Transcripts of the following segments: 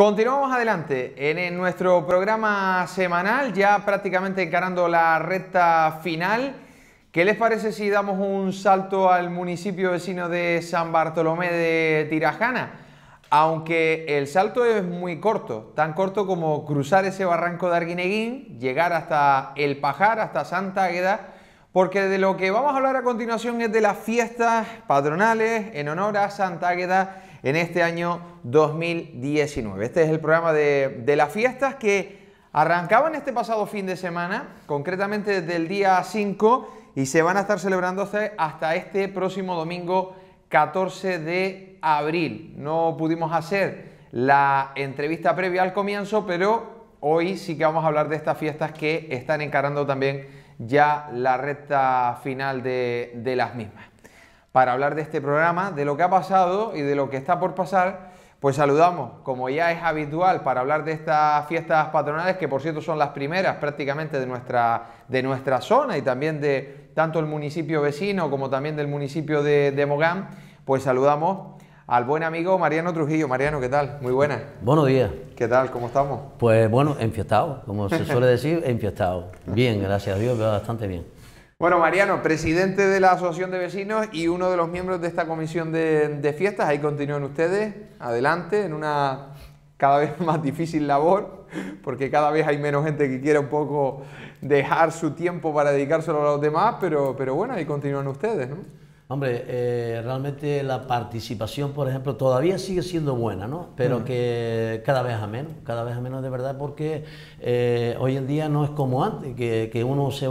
Continuamos adelante en, nuestro programa semanal, ya prácticamente encarando la recta final. ¿Qué les parece si damos un salto al municipio vecino de San Bartolomé de Tirajana? Aunque el salto es muy corto, tan corto como cruzar ese barranco de Arguineguín, llegar hasta El Pajar, hasta Santa Águeda, porque de lo que vamos a hablar a continuación es de las fiestas patronales en honor a Santa Águeda en este año 2019. Este es el programa de, las fiestas que arrancaban este pasado fin de semana, concretamente desde el día 5 y se van a estar celebrando hasta este próximo domingo 14 de abril. No pudimos hacer la entrevista previa al comienzo, pero hoy sí que vamos a hablar de estas fiestas que están encarando también ya la recta final de, de las mismas para hablar de este programa, de lo que ha pasado y de lo que está por pasar, pues saludamos, como ya es habitual, para hablar de estas fiestas patronales, que por cierto son las primeras prácticamente de nuestra, de nuestra zona y también de tanto el municipio vecino como también del municipio de, de Mogán, pues saludamos al buen amigo Mariano Trujillo. Mariano, ¿qué tal? Muy buenas. Buenos días. ¿Qué tal? ¿Cómo estamos? Pues bueno, enfiestado, como se suele decir, enfiestado. Bien, gracias a Dios, bastante bien. Bueno, Mariano, presidente de la Asociación de Vecinos y uno de los miembros de esta comisión de, fiestas, ahí continúan ustedes, adelante, en una cada vez más difícil labor, porque cada vez hay menos gente que quiere un poco dejar su tiempo para dedicárselo a los demás, pero, pero bueno, ahí continúan ustedes, ¿no? Hombre, eh, realmente la participación, por ejemplo, todavía sigue siendo buena, ¿no? Pero que cada vez a menos, cada vez a menos de verdad, porque eh, hoy en día no es como antes, que, uno se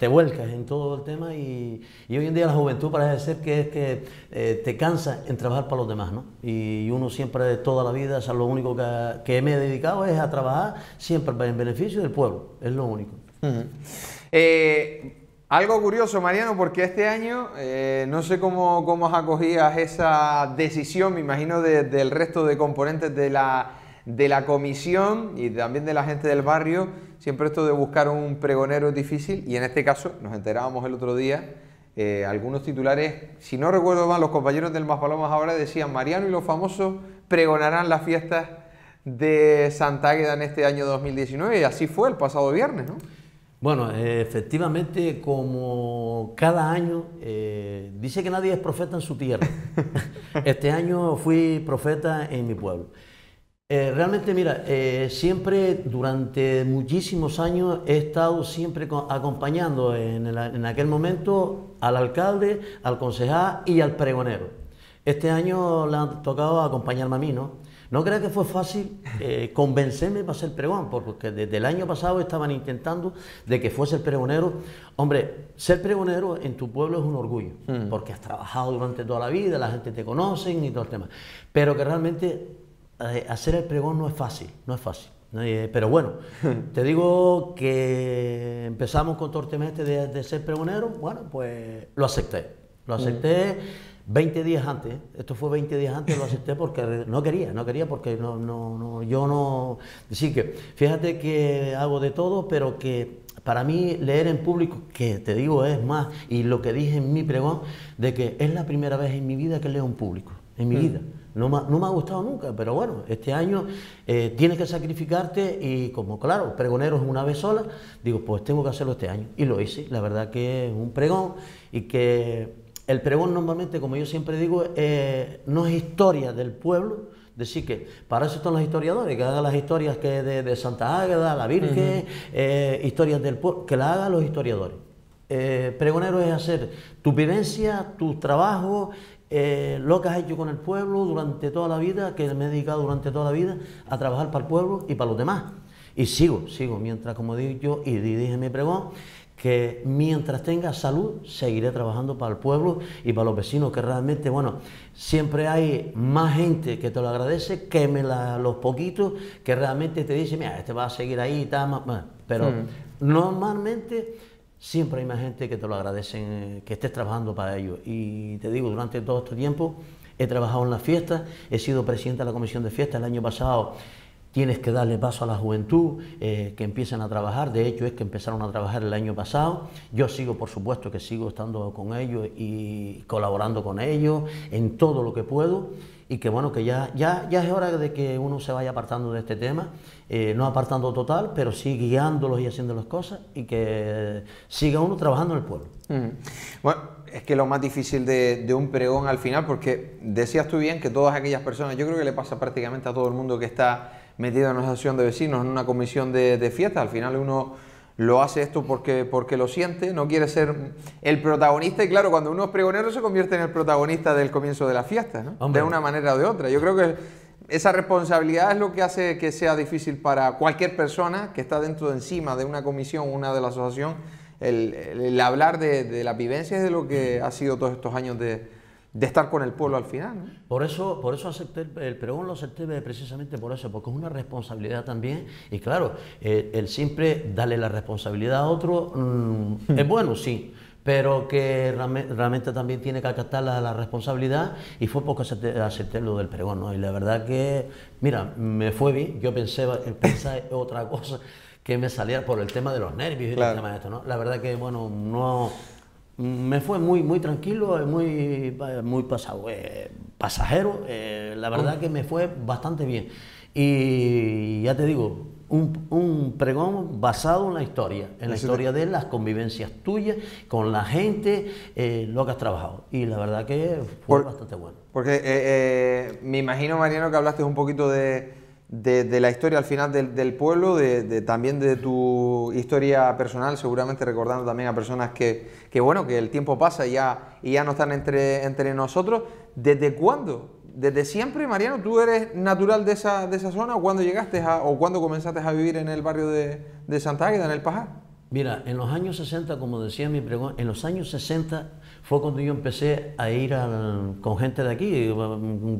te vuelcas en todo el tema y, hoy en día la juventud parece ser que es que eh, te cansa en trabajar para los demás, ¿no? Y, uno siempre, toda la vida, es lo único que, me he dedicado es a trabajar siempre en beneficio del pueblo, es lo único. Algo curioso, Mariano, porque este año eh, no sé cómo, cómo acogías esa decisión, me imagino, del resto de componentes de la, de la comisión y también de la gente del barrio. Siempre esto de buscar un pregonero es difícil y en este caso nos enterábamos el otro día. Eh, algunos titulares, si no recuerdo mal, los compañeros del Maspalomas ahora decían Mariano y los famosos pregonarán las fiestas de Santa Águeda en este año 2019 y así fue el pasado viernes, ¿no? Bueno, efectivamente, como cada año, eh, dice que nadie es profeta en su tierra. este año fui profeta en mi pueblo. Eh, realmente, mira, eh, siempre durante muchísimos años he estado siempre acompañando en, en, aquel momento al alcalde, al concejal y al pregonero. Este año le ha tocado acompañarme a mí, ¿no? No creo que fue fácil eh, convencerme para ser pregón, porque desde el año pasado estaban intentando de que fuese el pregonero. Hombre, ser pregonero en tu pueblo es un orgullo, mm. porque has trabajado durante toda la vida, la gente te conoce y todo el tema. Pero que realmente eh, hacer el pregón no es fácil, no es fácil. Eh, pero bueno, te digo que empezamos con este de, ser pregonero, bueno, pues lo acepté. Lo acepté. 20 días antes, esto fue 20 días antes, lo acepté porque no quería, no quería porque no, no, no, yo no... Así que fíjate que hago de todo, pero que para mí leer en público, que te digo es más, y lo que dije en mi pregón, de que es la primera vez en mi vida que leo en público, en mi mm. vida. No me, no me, ha gustado nunca, pero bueno, este año eh, tienes que sacrificarte y como claro, pregonero es una vez sola, digo, pues tengo que hacerlo este año. Y lo hice, la verdad que es un pregón y que el pregón normalmente, como yo siempre digo, eh, no es historia del pueblo, decir que para eso están los historiadores, que hagan las historias que de, Santa Águeda, la Virgen, eh, historias del pueblo, que las hagan los historiadores. Eh, pregonero es hacer tu vivencia, tu trabajo, lo que has hecho con el pueblo durante toda la vida, que me he dedicado durante toda la vida a trabajar para el pueblo y para los demás. Y sigo, sigo, mientras, como digo yo, y dije mi pregón, que mientras tenga salud seguiré trabajando para el pueblo y para los vecinos, que realmente, bueno, siempre hay más gente que te lo agradece que me los poquitos que realmente te dicen, mira, este va a seguir ahí y tal, pero hmm. normalmente siempre hay más gente que te lo agradecen, que estés trabajando para ellos. Y te digo, durante todo este tiempo he trabajado en las fiestas, he sido presidente de la comisión de fiestas el año pasado tienes que darle paso a la juventud, eh, que empiecen a trabajar. De hecho, es que empezaron a trabajar el año pasado. Yo sigo, por supuesto, que sigo estando con ellos y colaborando con ellos en todo lo que puedo y que bueno, que ya, ya, ya es hora de que uno se vaya apartando de este tema, eh, no apartando total, pero sí guiándolos y haciendo las cosas y que siga uno trabajando en el pueblo. Bueno, es que lo más difícil de, un pregón al final, porque decías tú bien que todas aquellas personas, yo creo que le pasa prácticamente a todo el mundo que está metido en una asociación de vecinos, en una comisión de, de fiesta, al final uno lo hace esto porque, porque lo siente, no quiere ser el protagonista y claro, cuando uno es pregonero se convierte en el protagonista del comienzo de la fiesta, ¿no? de una manera o de otra. Yo creo que esa responsabilidad es lo que hace que sea difícil para cualquier persona que está dentro de encima de una comisión, una de la asociación, el, hablar de, de las vivencias de lo que ha sido todos estos años de, de estar con el pueblo al final. Por eso, por eso acepté el, pregón, lo acepté precisamente por eso, porque es una responsabilidad también. Y claro, el, siempre darle la responsabilidad a otro mm, es bueno, sí, pero que realmente también tiene que acatar la, responsabilidad y fue porque acepté, acepté, lo del pregón. ¿no? Y la verdad que, mira, me fue bien, yo pensé, pensé otra cosa que me salía por el tema de los nervios y el tema de esto. ¿no? La verdad que, bueno, no me fue muy, muy tranquilo, muy, muy pasado, eh, pasajero. Eh, la verdad que me fue bastante bien. Y ya te digo, un, pregón basado en la historia, en la historia de las convivencias tuyas, con la gente, eh, lo que has trabajado. Y la verdad que fue bastante bueno. Porque me imagino, Mariano, que hablaste un poquito de de, la historia al final del, pueblo, de, también de tu historia personal, seguramente recordando también a personas que, bueno, que el tiempo pasa y ya, y ya no están entre, entre nosotros. ¿Desde cuándo? ¿Desde siempre, Mariano? ¿Tú eres natural de esa, de esa zona o cuándo llegaste o cuándo comenzaste a vivir en el barrio de, Santa Águeda, en el Pajar? Mira, en los años 60, como decía mi pregón, en los años 60 fue cuando yo empecé a ir con gente de aquí.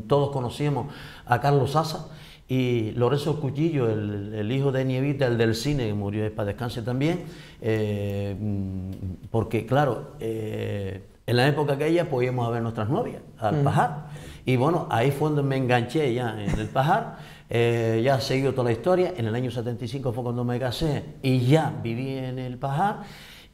Todos conocíamos a Carlos Sasa y Lorenzo Cuchillo, el, hijo de Nievita, el del cine, que murió para descanse también, eh, porque claro, eh, en la época aquella podíamos ver nuestras novias al Pajar. Y bueno, ahí fue donde me enganché ya en el Pajar. Eh, ya he seguido toda la historia. En el año 75 fue cuando me casé y ya viví en el Pajar.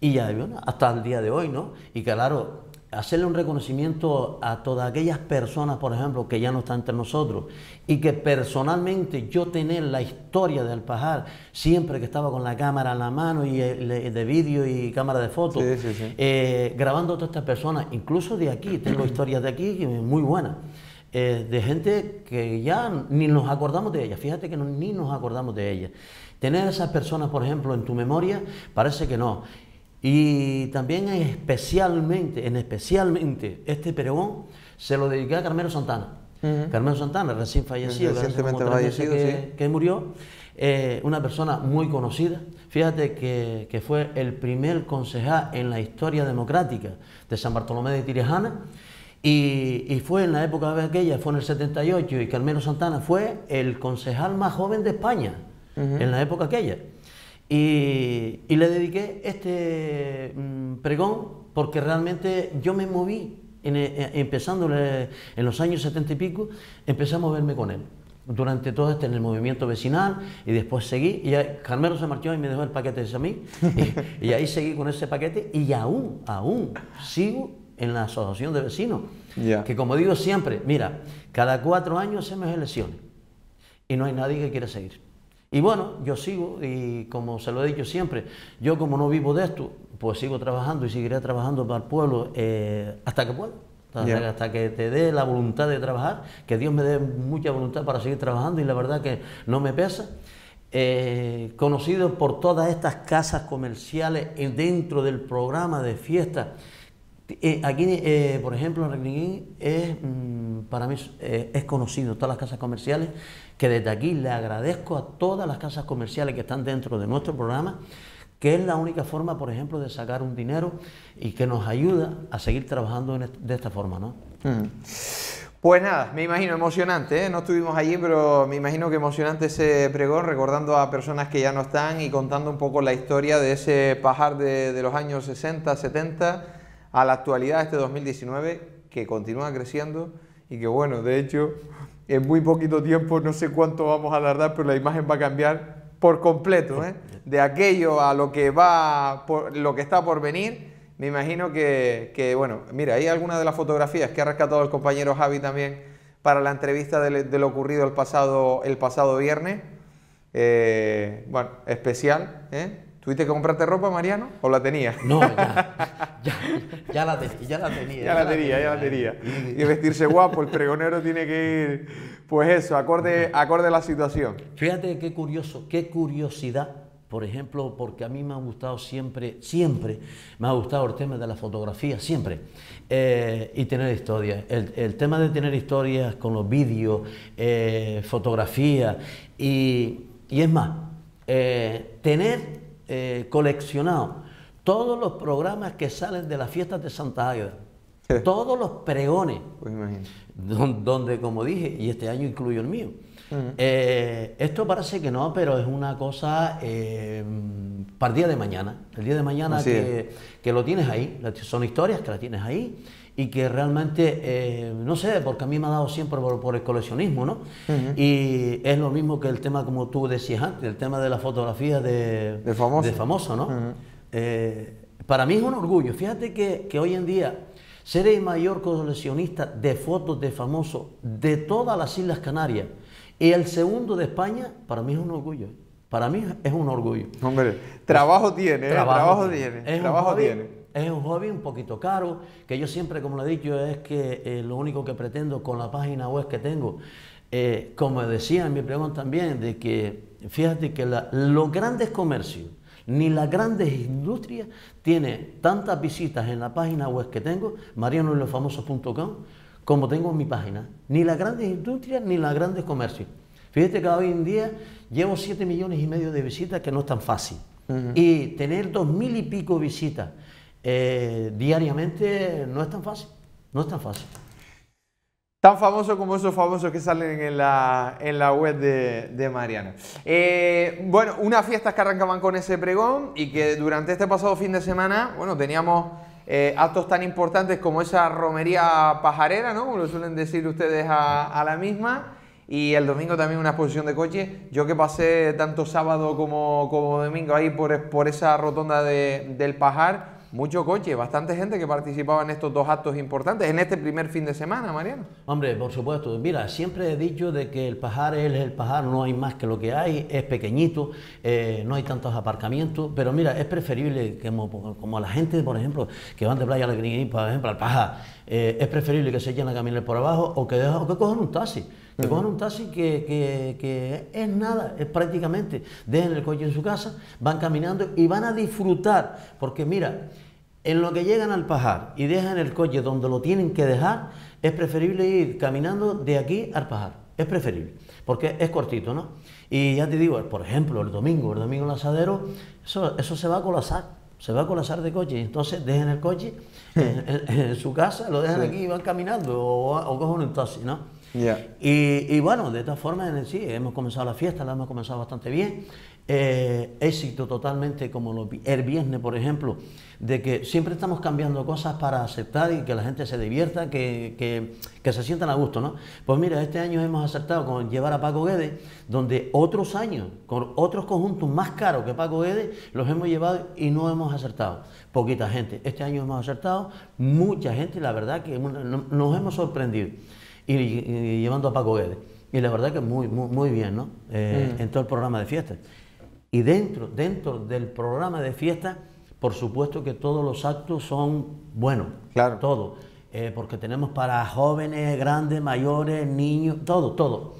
Y ya, bueno, hasta el día de hoy, ¿no? Y claro, hacerle un reconocimiento a todas aquellas personas, por ejemplo, que ya no están entre nosotros y que personalmente yo tener la historia de Alpajar siempre que estaba con la cámara en la mano y de vídeo y cámara de fotos, eh, grabando a todas estas personas, incluso de aquí, tengo historias de aquí muy buenas. Eh, de gente que ya ni nos acordamos de ellas, fíjate que ni nos acordamos de ellas. Tener a esas personas, por ejemplo, en tu memoria, parece que no. Y también especialmente, en especialmente este pregón se lo dediqué a Carmelo Santana. Carmelo Santana, recién fallecido, recientemente fallecido, que, que, murió, eh, una persona muy conocida. Fíjate que, que, fue el primer concejal en la historia democrática de San Bartolomé de Tirejana y, y, fue en la época de aquella, fue en el 78 y Carmelo Santana fue el concejal más joven de España en la época aquella. Y, le dediqué este mm, pregón porque realmente yo me moví, en, eh, empezando en los años setenta y pico, empecé a moverme con él. Durante todo este en el movimiento vecinal y después seguí. Y Carmelo se marchó y me dejó el paquete de a mí. y, ahí seguí con ese paquete y aún, aún sigo en la asociación de vecinos. Que como digo siempre, mira, cada cuatro años hacemos elecciones y no hay nadie que quiera seguir. Y bueno, yo sigo y como se lo he dicho siempre, yo como no vivo de esto, pues sigo trabajando y seguiré trabajando para el pueblo eh, hasta que pueda. Hasta, que te dé la voluntad de trabajar, que Dios me dé mucha voluntad para seguir trabajando y la verdad que no me pesa. Eh, conocido por todas estas casas comerciales dentro del programa de fiesta. Eh, aquí, por ejemplo, en Regniguín es, mm, para mí es conocido, todas las casas comerciales que desde aquí le agradezco a todas las casas comerciales que están dentro de nuestro programa, que es la única forma, por ejemplo, de sacar un dinero y que nos ayuda a seguir trabajando de esta forma, ¿no? Mm. Pues nada, me imagino emocionante, ¿eh? no estuvimos allí, pero me imagino que emocionante ese pregón, recordando a personas que ya no están y contando un poco la historia de ese pajar de, de los años 60, 70 a la actualidad, este 2019, que continúa creciendo y que bueno, de hecho, en muy poquito tiempo, no sé cuánto vamos a tardar, pero la imagen va a cambiar por completo, ¿eh? de aquello a lo que va, por, lo que está por venir. Me imagino que, que, bueno, mira, hay algunas de las fotografías que ha rescatado el compañero Javi también para la entrevista de, lo ocurrido el pasado, el pasado viernes. Eh, bueno, especial, ¿eh? ¿Tuviste que comprarte ropa, Mariano? ¿O la tenías? No, ya, ya, ya, la, tenía. Ya la tenía, ya la tenía. Y vestirse guapo, el pregonero tiene que ir, pues eso, acorde, acorde a la situación. Fíjate qué curioso, qué curiosidad, por ejemplo, porque a mí me ha gustado siempre, siempre, me ha gustado el tema de la fotografía, siempre, eh, y tener historias. El, tema de tener historias con los vídeos, eh, fotografía, y, y, es más, eh, tener eh, coleccionado. Todos los programas que salen de las fiestas de Santa Águeda, todos los pregones, pues donde, como dije, y este año incluyo el mío, eh, esto parece que no, pero es una cosa eh, para el día de mañana. El día de mañana que, que, lo tienes ahí, son historias que las tienes ahí y que realmente, eh, no sé, porque a mí me ha dado siempre por, el coleccionismo, ¿no? Y es lo mismo que el tema, como tú decías antes, el tema de la fotografía de, de famoso. De famoso ¿no? Eh, para mí es un orgullo. Fíjate que, que hoy en día ser el mayor coleccionista de fotos de famosos de todas las Islas Canarias y el segundo de España, para mí es un orgullo. Para mí es un orgullo. Hombre, trabajo tiene, ¿eh? trabajo, tiene, trabajo tiene. Es un hobby un poquito caro, que yo siempre, como le he dicho, es que eh, lo único que pretendo con la página web que tengo, eh, como decía en mi pregunta también, de que fíjate que los grandes comercios, ni las grandes industrias tienen tantas visitas en la página web que tengo, marianoylofamosos.com, como tengo en mi página. Ni las grandes industrias ni los grandes comercios. Fíjate que hoy en día llevo 7 millones y medio de visitas, que no es tan fácil. Y tener dos mil y pico visitas eh, diariamente no es tan fácil, no es tan fácil. Tan famoso como esos famosos que salen en la, en la web de, de Mariano. Eh, bueno, unas fiestas que arrancaban con ese pregón y que durante este pasado fin de semana, bueno, teníamos eh, actos tan importantes como esa romería pajarera, ¿no? Como lo suelen decir ustedes a, a la misma. Y el domingo también una exposición de coches. Yo que pasé tanto sábado como, como domingo ahí por, por esa rotonda de, del Pajar, mucho coche, bastante gente que participaba en estos dos actos importantes, en este primer fin de semana, Mariano. Hombre, por supuesto. Mira, siempre he dicho de que el pajar es el pajar, no hay más que lo que hay, es pequeñito, eh, no hay tantos aparcamientos, pero mira, es preferible que como, como la gente, por ejemplo, que van de playa a la por ejemplo, al pajar, eh, es preferible que se echen a caminar por abajo o que, o que cojan un taxi. Que cojan un taxi que, que, que, es nada, es prácticamente, dejen el coche en su casa, van caminando y van a disfrutar, porque mira, en lo que llegan al pajar y dejan el coche donde lo tienen que dejar, es preferible ir caminando de aquí al pajar. Es preferible, porque es cortito, ¿no? Y ya te digo, por ejemplo, el domingo, el domingo el asadero, eso, eso se va a colapsar, se va a colapsar de coche. Entonces dejen el coche en, su casa, lo dejan aquí y van caminando o, o cogen un taxi, ¿no? Y, y, bueno, de esta forma, sí, hemos comenzado la fiesta, la hemos comenzado bastante bien. Eh, éxito totalmente como el viernes, por ejemplo, de que siempre estamos cambiando cosas para aceptar y que la gente se divierta, que, que, se sientan a gusto, ¿no? Pues mira, este año hemos aceptado con llevar a Paco Guedes, donde otros años, con otros conjuntos más caros que Paco Guedes, los hemos llevado y no hemos acertado. Poquita gente. Este año hemos acertado, mucha gente, la verdad que nos hemos sorprendido y, llevando a Paco Guedes. Y la verdad que muy, muy, muy bien, ¿no? Eh, mm. En todo el programa de fiestas. Y dentro, dentro del programa de fiesta, por supuesto que todos los actos son buenos, claro. todo, eh, porque tenemos para jóvenes, grandes, mayores, niños, todo, todo.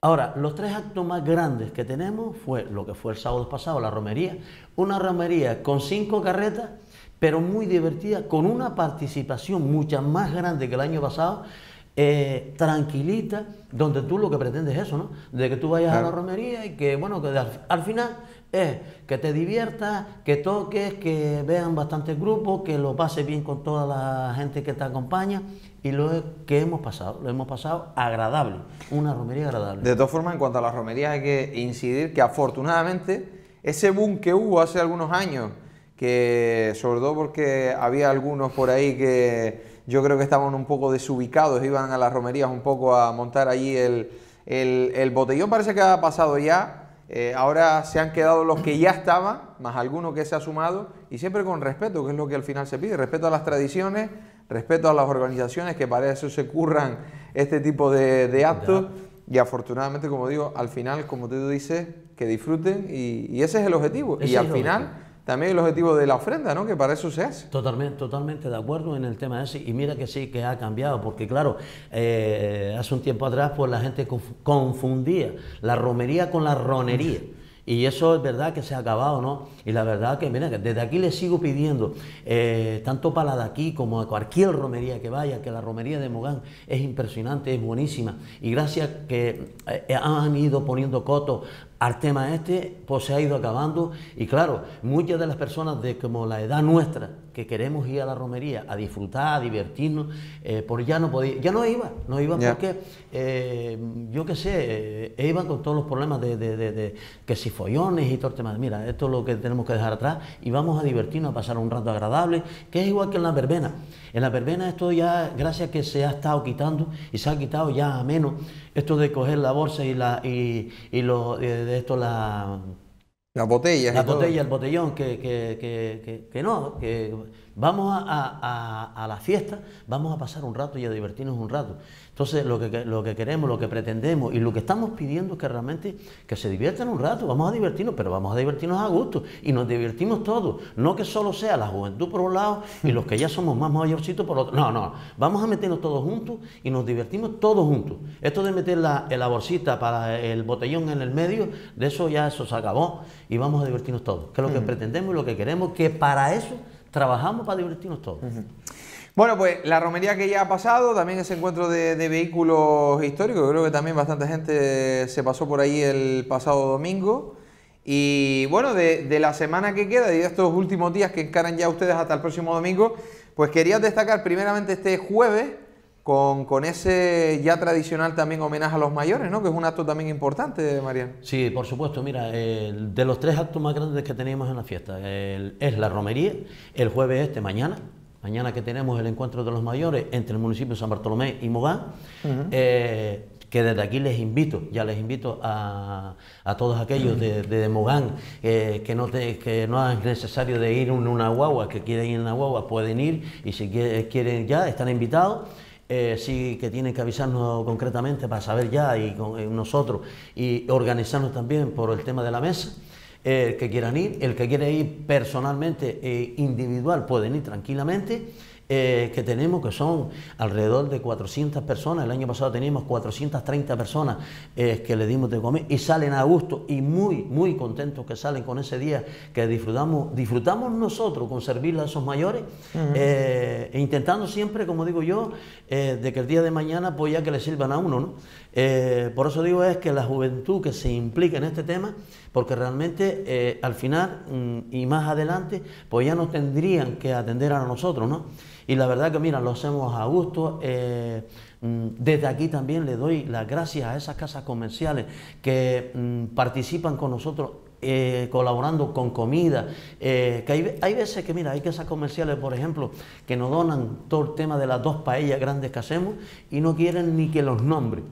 Ahora, los tres actos más grandes que tenemos fue lo que fue el sábado pasado, la romería, una romería con cinco carretas, pero muy divertida, con una participación mucha más grande que el año pasado, eh, tranquilita, donde tú lo que pretendes es eso, ¿no? De que tú vayas a la romería y que, bueno, que al, final es que te diviertas, que toques, que vean bastantes grupos, que lo pases bien con toda la gente que te acompaña y lo que hemos pasado, lo hemos pasado agradable, una romería agradable. De todas formas, en cuanto a las romerías hay que incidir que afortunadamente ese boom que hubo hace algunos años que sobre todo porque había algunos por ahí que yo creo que estaban un poco desubicados, iban a las romerías un poco a montar allí el, el, botellón, parece que ha pasado ya. Eh, ahora se han quedado los que ya estaban, más alguno que se ha sumado, y siempre con respeto, que es lo que al final se pide, respeto a las tradiciones, respeto a las organizaciones que para eso se curran este tipo de, actos. Y afortunadamente, como digo, al final, como tú dices, que disfruten y, ese es el objetivo. y al final también el objetivo de la ofrenda, ¿no? Que para eso se hace. Totalmente, totalmente de acuerdo en el tema ese. Y mira que sí, que ha cambiado, porque claro, eh, hace un tiempo atrás pues la gente confundía la romería con la ronería. Y eso es verdad que se ha acabado, ¿no? Y la verdad que, mira, que desde aquí les sigo pidiendo, eh, tanto para la de aquí como a cualquier romería que vaya, que la romería de Mogán es impresionante, es buenísima. Y gracias que eh, han ido poniendo coto al tema este, pues se ha ido acabando. Y claro, muchas de las personas de como la edad nuestra, que queremos ir a la romería a disfrutar, a divertirnos, eh, pues ya no podía, ya no iba, no iba porque, eh, yo qué sé, eh, iban con todos los problemas de, de, de, que si follones y todo el tema. Mira, esto es lo que tenemos que dejar atrás y vamos a divertirnos, a pasar un rato agradable, que es igual que en la verbena. En la verbena esto ya, gracias a que se ha estado quitando y se ha quitado ya a menos, esto de coger la bolsa y, la, y, y lo, de esto la la botella. La botella, el botellón, que, que, que, que, no, que vamos a, a, a, la fiesta, vamos a pasar un rato y a divertirnos un rato. Entonces, lo que, lo que queremos, lo que pretendemos y lo que estamos pidiendo es que realmente que se diviertan un rato, vamos a divertirnos, pero vamos a divertirnos a gusto y nos divertimos todos. No que solo sea la juventud por un lado y los que ya somos más mayorcitos por otro. No, no, vamos a meternos todos juntos y nos divertimos todos juntos. Esto de meter la, la bolsita para el botellón en el medio, de eso ya eso se acabó y vamos a divertirnos todos, que es lo que pretendemos y lo que queremos, que para eso trabajamos para divertirnos todos. Bueno, pues la romería que ya ha pasado, también ese encuentro de, vehículos históricos, creo que también bastante gente se pasó por ahí el pasado domingo. Y bueno, de, la semana que queda y de estos últimos días que encaran ya ustedes hasta el próximo domingo, pues quería destacar primeramente este jueves con, ese ya tradicional también homenaje a los mayores, ¿no? Que es un acto también importante, Mariano. Sí, por supuesto. Mira, de los tres actos más grandes que tenemos en la fiesta, es la romería, el jueves este, mañana, mañana que tenemos el encuentro de los mayores entre el municipio de San Bartolomé y Mogán, eh, que desde aquí les invito, ya les invito a, todos aquellos de, Mogán que, no que no es necesario de ir en una guagua, que quieren ir en una guagua, pueden ir y si quieren ya, están invitados. Eh, sí que tienen que avisarnos concretamente para saber ya y con eh, nosotros y organizarnos también por el tema de la mesa el que quieran ir, el que quiere ir personalmente e individual pueden ir tranquilamente. Eh, que tenemos, que son alrededor de 400 personas. El año pasado teníamos 430 personas eh, que le dimos de comer y salen a gusto y muy, muy contentos que salen con ese día que disfrutamos, disfrutamos nosotros con servirle a esos mayores, e intentando siempre, como digo yo, de que el día de mañana pues ya que le sirvan a uno. ¿no? por eso digo es que la juventud que se implica en este tema, porque realmente eh, al final mm, y más adelante, pues ya no tendrían que atender a nosotros, ¿no? Y la verdad que, mira, lo hacemos a gusto. Eh, mm, desde aquí también le doy las gracias a esas casas comerciales que mm, participan con nosotros eh, colaborando con comida, que hay, hay, veces que, mira, hay casas comerciales, por ejemplo, que nos donan todo el tema de las dos paellas grandes que hacemos y no quieren ni que los nombre.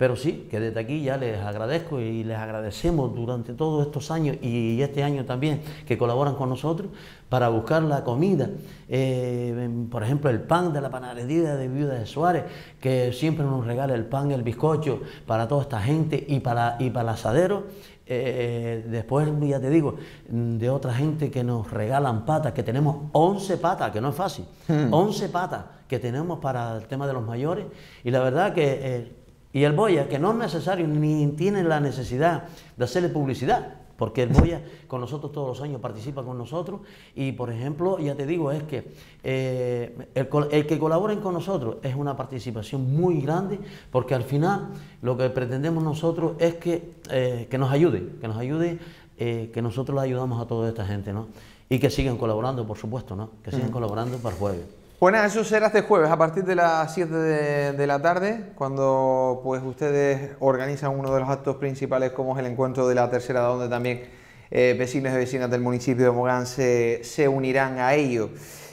Pero sí, que desde aquí ya les agradezco y les agradecemos durante todos estos años y este año también que colaboran con nosotros para buscar la comida. Eh, por ejemplo, el pan de la panadería de Viuda de Suárez, que siempre nos regala el pan el bizcocho para toda esta gente y para, y para el asadero. Eh, después, ya te digo, de otra gente que nos regalan patas, que tenemos 11 patas, que no es fácil, 11 hmm. patas que tenemos para el tema de los mayores. Y la verdad que eh, y el Boya, que no es necesario ni tiene la necesidad de hacerle publicidad, porque el Boya con nosotros todos los años participa con nosotros y, por ejemplo, ya te digo, es que eh, el, que colaboren con nosotros es una participación muy grande, porque al final lo que pretendemos nosotros es que, eh, que nos ayude, que nos ayude, eh, que nosotros le ayudamos a toda esta gente, ¿no? Y que sigan colaborando, por supuesto, ¿no? Que sigan colaborando para el jueves. Pues eso será este jueves a partir de las 7 de, la tarde, cuando pues ustedes organizan uno de los actos principales como es el encuentro de la tercera, donde también eh, vecinos y vecinas del municipio de Mogán se, se unirán a ello.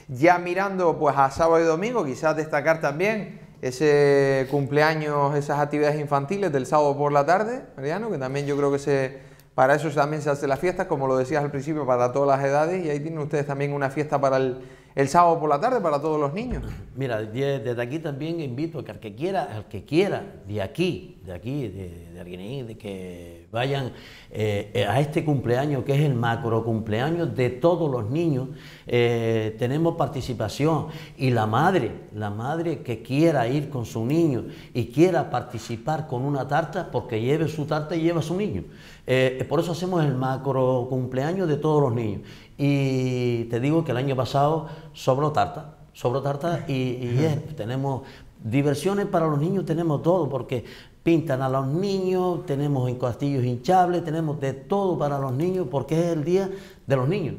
Ya mirando pues a sábado y domingo, quizás destacar también ese cumpleaños, esas actividades infantiles del sábado por la tarde, Mariano, que también yo creo que se, para eso también se hace la fiesta, como lo decías al principio, para todas las edades, y ahí tienen ustedes también una fiesta para el, el sábado por la tarde para todos los niños. Mira, desde aquí también invito a al que quiera, al que quiera, de aquí, de aquí, de, de de que vayan eh, a este cumpleaños que es el macro cumpleaños de todos los niños. Eh, tenemos participación y la madre, la madre que quiera ir con su niño y quiera participar con una tarta, porque lleve su tarta y lleva a su niño. Eh, por eso hacemos el macro cumpleaños de todos los niños. Y te digo que el año pasado sobró tarta, sobró tarta y, tenemos diversiones para los niños, tenemos todo, porque pintan a los niños, tenemos en castillos hinchables, tenemos de todo para los niños, porque es el día de los niños.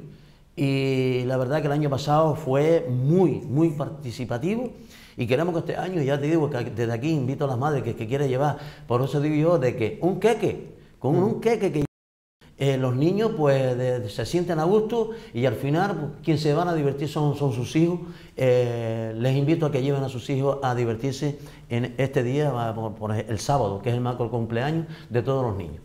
Y la verdad que el año pasado fue muy, muy participativo. Y queremos que este año, ya te digo que desde aquí invito a las madres que, que quieren llevar, por eso digo yo, de que un queque, con un queque que eh, los niños pues se sienten a gusto y al final pues, quien se van a divertir son, son sus hijos. Eh, les invito a que lleven a sus hijos a divertirse en este día, por, el sábado, que es el macro cumpleaños de todos los niños.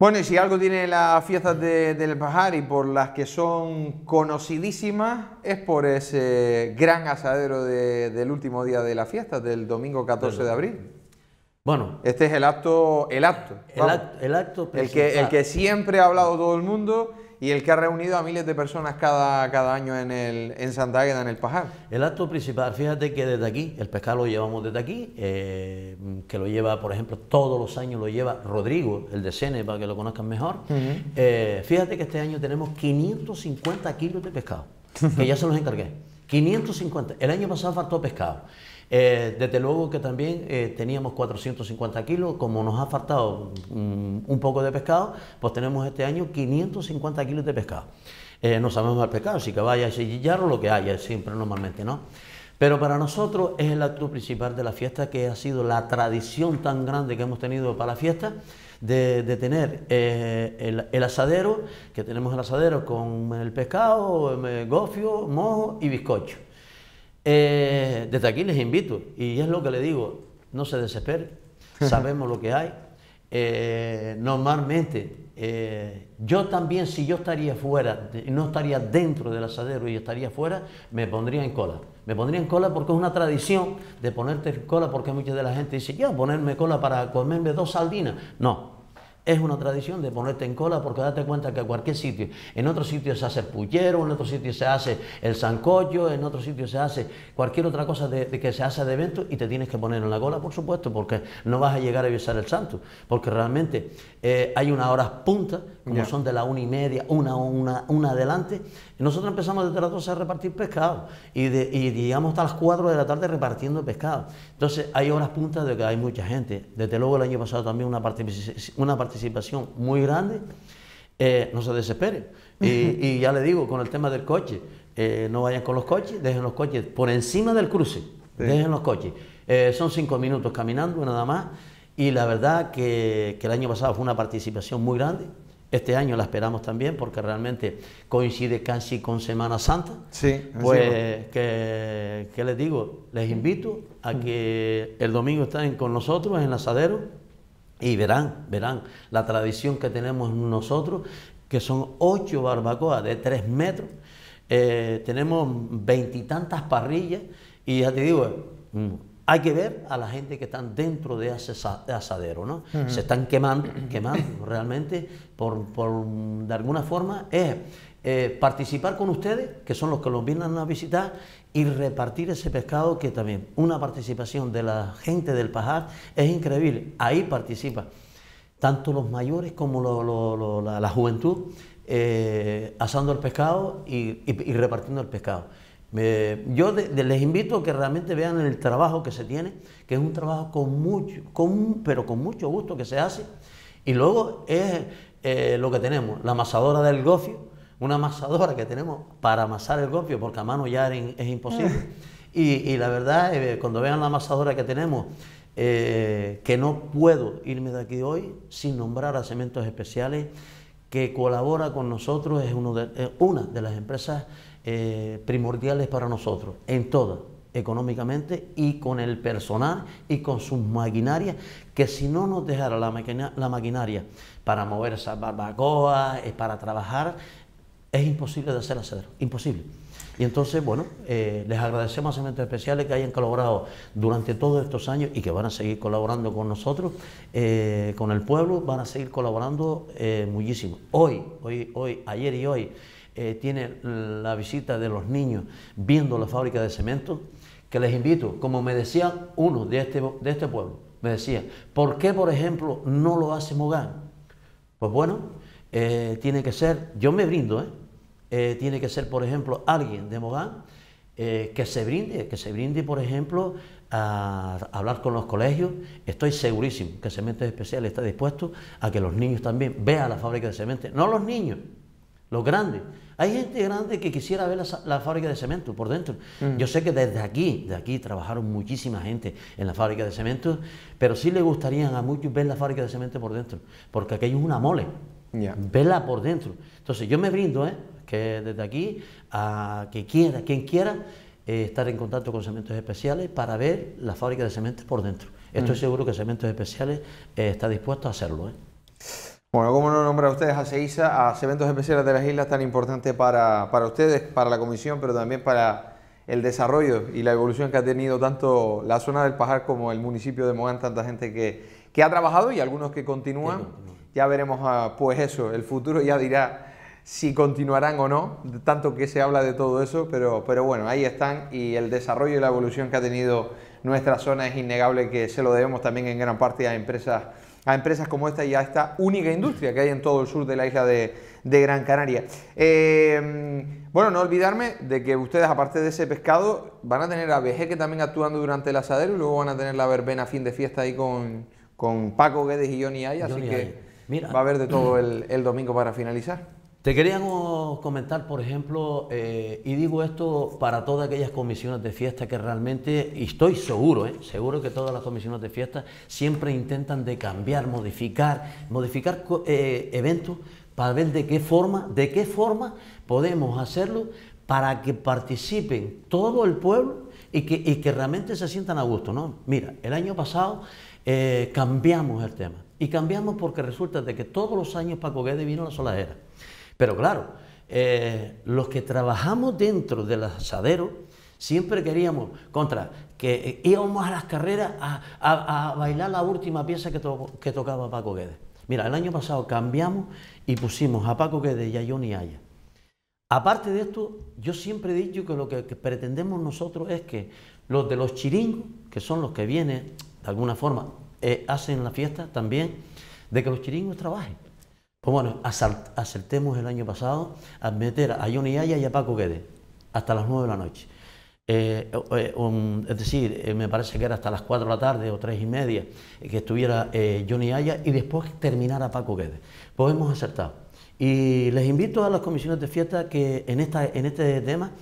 Bueno, y si algo tiene las fiestas del Pajar y por las que son conocidísimas, es por ese gran asadero del último día de la fiesta, del domingo 14 de abril. Bueno, este es el acto, el acto, el, acto, el que, el que siempre ha hablado todo el mundo y el que ha reunido a miles de personas cada, cada año en, el, en Santa Águeda, en el Pajar. El acto principal, fíjate que desde aquí, el pescado lo llevamos desde aquí, eh, que lo lleva, por ejemplo, todos los años lo lleva Rodrigo, el de Sene, para que lo conozcan mejor. Eh, fíjate que este año tenemos 550 kilos de pescado, que ya se los encargué. 550. El año pasado faltó pescado. Eh, desde luego que también eh, teníamos 450 kilos, como nos ha faltado mm, un poco de pescado, pues tenemos este año 550 kilos de pescado. Eh, no sabemos el pescado, si vaya ese chillarro, lo que haya, siempre normalmente, ¿no? Pero para nosotros es el acto principal de la fiesta, que ha sido la tradición tan grande que hemos tenido para la fiesta, de, tener el, el, asadero, que tenemos el asadero con el pescado, gofio, mojo y bizcocho. Eh, desde aquí les invito, y es lo que le digo, no se desesperen, sabemos lo que hay. Eh, normalmente, eh, yo también, si yo estaría fuera, no estaría dentro del asadero y estaría fuera, me pondría en cola. Me pondría en cola porque es una tradición de ponerte en cola, porque mucha de la gente dice, yo ponerme cola para comerme dos sardinas. No, es una tradición de ponerte en cola porque date cuenta que en cualquier sitio, en otro sitio se hace el pullero, en otro sitio se hace el sancocho, en otro sitio se hace cualquier otra cosa de, que se hace de evento y te tienes que poner en la cola, por supuesto, porque no vas a llegar a besar el santo, porque realmente eh, hay unas horas punta, como son de la una y media, una, una, una adelante, y nosotros empezamos desde las 12 a repartir pescado y, de, y llegamos hasta las 4 de la tarde repartiendo pescado. Entonces hay horas puntas de que hay mucha gente. Desde luego el año pasado también una, una participación muy grande. Eh, no se desesperen. Y, ya le digo, con el tema del coche, eh, no vayan con los coches, dejen los coches por encima del cruce, dejen los coches. Eh, son cinco minutos caminando nada más. Y la verdad que, que el año pasado fue una participación muy grande. Este año la esperamos también porque realmente coincide casi con Semana Santa. Sí. Pues que, les digo, les invito a que el domingo estén con nosotros en el asadero y verán, verán la tradición que tenemos nosotros, que son ocho barbacoas de tres metros. Eh, tenemos veintitantas parrillas y ya te digo, hay que ver a la gente que están dentro de ese asadero, ¿no? Se están quemando, quemando realmente, por, de alguna forma, es eh, participar con ustedes, que son los que los vienen a visitar, y repartir ese pescado, que también una participación de la gente del Pajar es increíble. Ahí participa tanto los mayores como la, juventud, eh, asando el pescado y repartiendo el pescado yo les invito a que realmente vean el trabajo que se tiene, que es un trabajo con mucho, con, pero con mucho gusto que se hace. Y luego es eh, lo que tenemos, la amasadora del gofio, una amasadora que tenemos para amasar el gofio, porque a mano ya es imposible. Y, la verdad, eh, cuando vean la amasadora que tenemos, eh, que no puedo irme de aquí hoy sin nombrar a Cementos Especiales, que colabora con nosotros, es, uno de, una de las empresas eh, primordiales para nosotros, en todo, económicamente y con el personal y con sus maquinarias, que si no nos dejara la, la maquinaria para mover esas barbacoas, para trabajar, es imposible de hacer acero, imposible. Y entonces, bueno, eh, les agradecemos a Cementos Especiales que hayan colaborado durante todos estos años y que van a seguir colaborando con nosotros, eh, con el pueblo, van a seguir colaborando eh, muchísimo. Hoy, hoy, hoy, ayer y hoy, tiene la visita de los niños viendo la fábrica de cemento, que les invito, como me decía uno de este, de este pueblo, me decía, ¿por qué, por ejemplo, no lo hace Mogán? Pues bueno, tiene que ser, yo me brindo, ¿eh? Eh, tiene que ser, por ejemplo, alguien de Mogán eh, que se brinde, que se brinde, por ejemplo, a, hablar con los colegios. Estoy segurísimo que Cemento Especial está dispuesto a que los niños también vean la fábrica de cemento. No los niños, los grandes. Hay gente grande que quisiera ver la, fábrica de cemento por dentro. Mm. Yo sé que desde aquí, de aquí trabajaron muchísima gente en la fábrica de cemento, pero sí le gustaría a muchos ver la fábrica de cemento por dentro, porque aquello es una mole. Verla por dentro. Entonces yo me brindo, ¿eh? Que desde aquí a que quiera, quien quiera, eh, estar en contacto con Cementos Especiales para ver la fábrica de cementos por dentro. Estoy mm. seguro que Cementos Especiales eh, está dispuesto a hacerlo. ¿eh? Bueno, ¿cómo no nombra ustedes a CEISA, a Cementos Especiales de las Islas, tan importante para, para ustedes, para la Comisión, pero también para el desarrollo y la evolución que ha tenido tanto la zona del Pajar como el municipio de Mogán, tanta gente que, que ha trabajado y algunos que continúan. Ya veremos, ah, pues eso, el futuro ya dirá si continuarán o no, tanto que se habla de todo eso, pero, pero bueno, ahí están y el desarrollo y la evolución que ha tenido nuestra zona es innegable que se lo debemos también en gran parte a empresas, a empresas como esta y a esta única industria que hay en todo el sur de la isla de, Gran Canaria. Eh, bueno, no olvidarme de que ustedes, aparte de ese pescado, van a tener a que también actuando durante el asadero y luego van a tener la verbena fin de fiesta ahí con, con Paco Guedes y Johnny Ay, así que va a haber de todo el domingo para finalizar. Te queríamos comentar, por ejemplo, eh, y digo esto para todas aquellas comisiones de fiesta que realmente, y estoy seguro, eh, seguro que todas las comisiones de fiesta siempre intentan de cambiar, modificar, modificar eh, eventos para ver de qué forma, de qué forma podemos hacerlo para que participen todo el pueblo y que, realmente se sientan a gusto, ¿no? Mira, el año pasado cambiamos el tema y cambiamos porque resulta de que todos los años Paco Guedes vino a la soladera. Pero claro, eh, los que trabajamos dentro del asadero siempre queríamos, contra, que eh, íbamos a las carreras a, bailar la última pieza que, tocaba Paco Guedes. Mira, el año pasado cambiamos y pusimos a Paco Guedes y a Johnny Aya. Aparte de esto, yo siempre he dicho que lo que, pretendemos nosotros es que los de los chiringos, que son los que vienen, de alguna forma, eh, hacen la fiesta también, de que los chiringos trabajen. Pues bueno, acertemos el año pasado a meter a Johnny Aya y a Paco Guedes hasta las 9 de la noche. Eh, eh, es decir, eh, me parece que era hasta las 4 de la tarde o 3 y media que estuviera Johnny Aya y después terminara Paco Guedes. Pues hemos acertado. Y les invito a las comisiones de fiesta que en, esta, en este tema,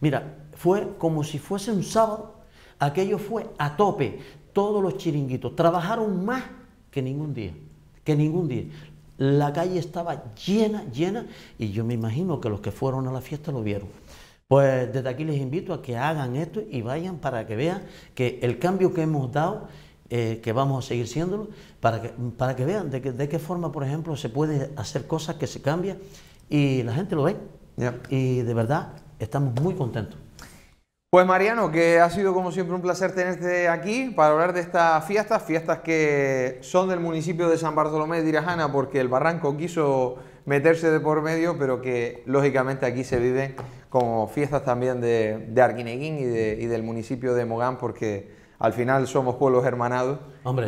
mira, fue como si fuese un sábado, aquello fue a tope, todos los chiringuitos trabajaron más que ningún día, que ningún día. La calle estaba llena, llena, y yo me imagino que los que fueron a la fiesta lo vieron. Pues desde aquí les invito a que hagan esto y vayan para que vean que el cambio que hemos dado, eh, que vamos a seguir siéndolo, para que, para que vean de, de qué forma, por ejemplo, se puede hacer cosas que se cambian y la gente lo ve. Y de verdad estamos muy contentos. Pues Mariano, que ha sido como siempre un placer tenerte aquí para hablar de estas fiestas, fiestas que son del municipio de San Bartolomé de Irajana porque el Barranco quiso meterse de por medio, pero que lógicamente aquí se viven como fiestas también de, de Arquineguín y, y del municipio de Mogán porque al final somos pueblos hermanados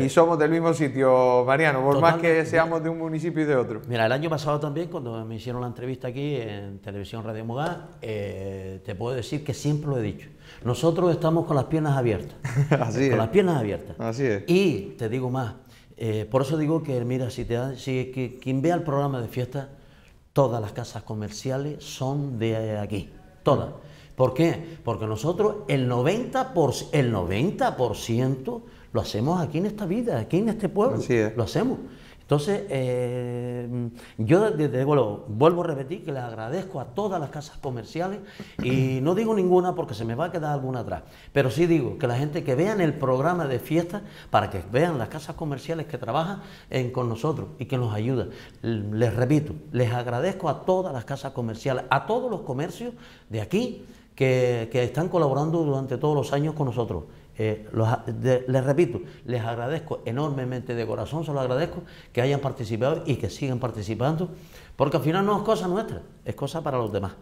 y somos del mismo sitio, Mariano, por más que seamos de un municipio y de otro. Mira, el año pasado también, cuando me hicieron la entrevista aquí en Televisión Radio Mogán, eh, te puedo decir que siempre lo he dicho. Nosotros estamos con las piernas abiertas. Así con las piernas abiertas. Así es. Y te digo más, eh, por eso digo que, mira, si, te, si que, quien vea el programa de fiesta, todas las casas comerciales son de aquí, todas. ¿Por qué? Porque nosotros el 90%, el 90 lo hacemos aquí en esta vida, aquí en este pueblo. Lo hacemos. Entonces, eh, yo desde luego vuelvo a repetir que les agradezco a todas las casas comerciales y no digo ninguna porque se me va a quedar alguna atrás, pero sí digo que la gente que vean el programa de fiesta para que vean las casas comerciales que trabajan con nosotros y que nos ayudan. Les repito, les agradezco a todas las casas comerciales, a todos los comercios de aquí que, que están colaborando durante todos los años con nosotros. Eh, les repito, les agradezco enormemente de corazón, se lo agradezco que hayan participado y que sigan participando, porque al final no es cosa nuestra, es cosa para los demás.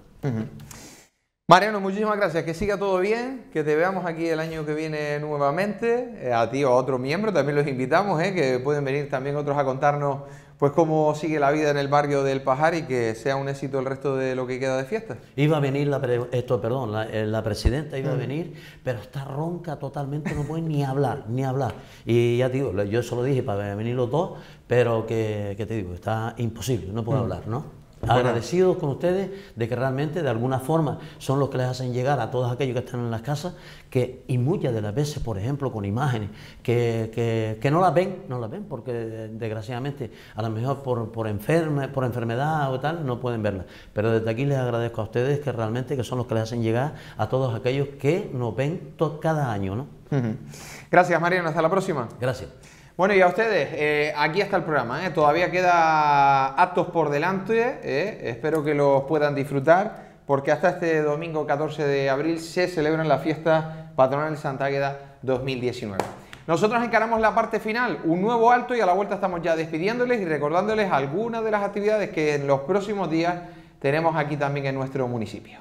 Mariano, muchísimas gracias, que siga todo bien, que te veamos aquí el año que viene nuevamente, eh, a ti o a otros miembros, también los invitamos, eh, que pueden venir también otros a contarnos pues cómo sigue la vida en el barrio del Pajar y que sea un éxito el resto de lo que queda de fiesta. Iba a venir la, esto, perdón, la, eh, presidenta iba a mm. venir, pero está ronca totalmente, no puede ni hablar, ni hablar. Y ya te digo, yo solo dije para venir los dos, pero que, te digo, está imposible, no puedo mm. hablar, ¿no? Agradecidos con ustedes de que realmente de alguna forma son los que les hacen llegar a todos aquellos que están en las casas que, y muchas de las veces, por ejemplo, con imágenes que, que, no las ven, no las ven porque desgraciadamente a lo mejor por, por, enferme, por enfermedad o tal no pueden verlas. Pero desde aquí les agradezco a ustedes que realmente que son los que les hacen llegar a todos aquellos que nos ven cada año. ¿no? Gracias Mariano, hasta la próxima. Gracias. Bueno, y a ustedes, eh, aquí está el programa, ¿eh? todavía queda actos por delante, ¿eh? espero que los puedan disfrutar, porque hasta este domingo 14 de abril se celebran las fiestas patronales Santa Águeda 2019. Nosotros encaramos la parte final, un nuevo alto y a la vuelta estamos ya despidiéndoles y recordándoles algunas de las actividades que en los próximos días tenemos aquí también en nuestro municipio.